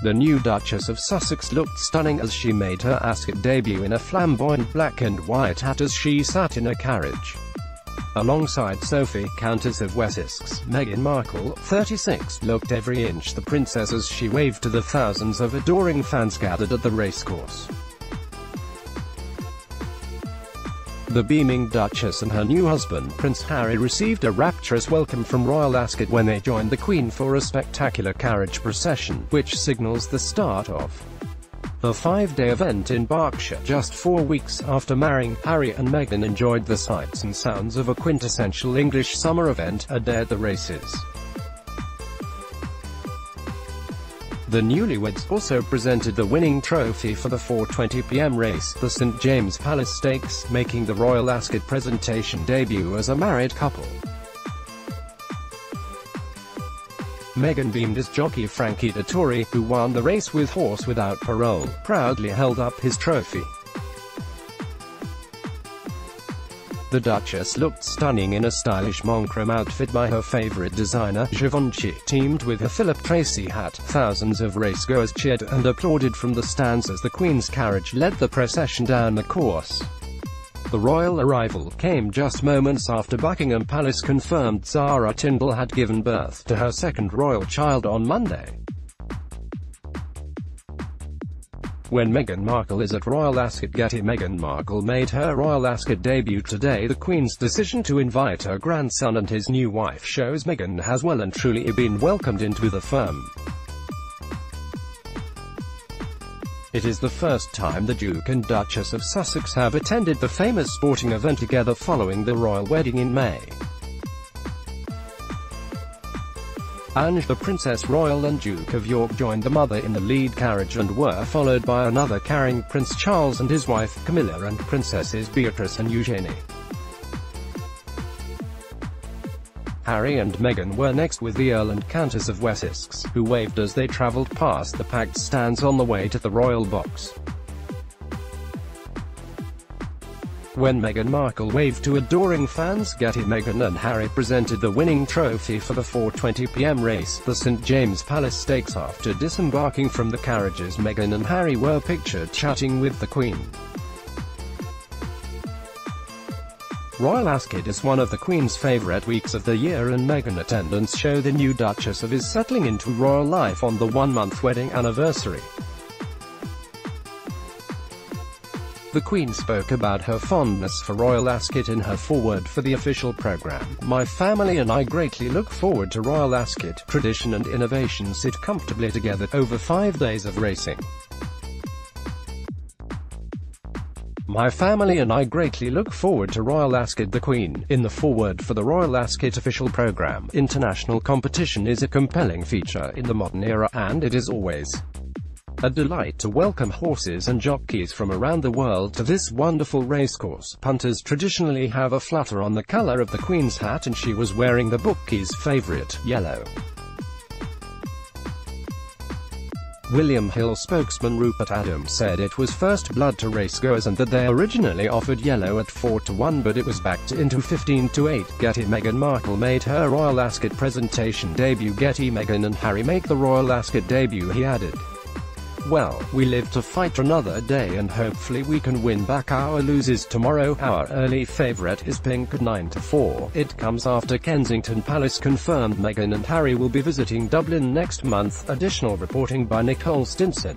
The new Duchess of Sussex looked stunning as she made her Ascot debut in a flamboyant black and white hat as she sat in a carriage. Alongside Sophie, Countess of Wessex, Meghan Markle, 36, looked every inch the princess as she waved to the thousands of adoring fans gathered at the racecourse. The beaming Duchess and her new husband, Prince Harry received a rapturous welcome from Royal Ascot when they joined the Queen for a spectacular carriage procession, which signals the start of the five-day event in Berkshire. Just four weeks after marrying, Harry and Meghan enjoyed the sights and sounds of a quintessential English summer event, a day at the races. The newlyweds also presented the winning trophy for the 4.20pm race, the St James Palace Stakes, making the Royal Ascot presentation debut as a married couple. Meghan beamed as jockey Frankie Dettori, who won the race with Horse Without Parole, proudly held up his trophy. The Duchess looked stunning in a stylish monochrome outfit by her favorite designer, Givenchy, teamed with a Philip Treacy hat. Thousands of racegoers cheered and applauded from the stands as the Queen's carriage led the procession down the course. The royal arrival came just moments after Buckingham Palace confirmed Zara Tindall had given birth to her second royal child on Monday. When Meghan Markle is at Royal Ascot Getty Meghan Markle made her Royal Ascot debut today The Queen's decision to invite her grandson and his new wife shows Meghan has well and truly been welcomed into the firm. It is the first time the Duke and Duchess of Sussex have attended the famous sporting event together following the royal wedding in May. Anne, the Princess Royal and Duke of York joined the mother in the lead carriage and were followed by another carrying Prince Charles and his wife, Camilla and Princesses Beatrice and Eugenie. Harry and Meghan were next with the Earl and Countess of Wessex, who waved as they travelled past the packed stands on the way to the royal box. When Meghan Markle waved to adoring fans, Getty Meghan and Harry presented the winning trophy for the 4.20pm race, the St James Palace Stakes after disembarking from the carriages Meghan and Harry were pictured chatting with the Queen. Royal Ascot is one of the Queen's favourite weeks of the year and Meghan attendants show the new Duchess of is settling into royal life on the one-month wedding anniversary. The Queen spoke about her fondness for Royal Ascot in her foreword for the official programme. My family and I greatly look forward to Royal Ascot. Tradition and innovation sit comfortably together, over five days of racing. My family and I greatly look forward to Royal Ascot the Queen. In the foreword for the Royal Ascot official programme, international competition is a compelling feature in the modern era, and it is always a delight to welcome horses and jockeys from around the world to this wonderful racecourse. Punters traditionally have a flutter on the color of the Queen's hat and she was wearing the bookies' favorite, yellow. William Hill spokesman Rupert Adams said it was first blood to racegoers and that they originally offered yellow at 4 to 1 but it was backed into 15 to 8. Getty Meghan Markle made her Royal Ascot presentation debut Getty Meghan and Harry make the Royal Ascot debut he added. Well, we live to fight another day and hopefully we can win back our losers tomorrow. Our early favourite is Pink at 9 to 4. It comes after Kensington Palace confirmed Meghan and Harry will be visiting Dublin next month. Additional reporting by Nicole Stinson.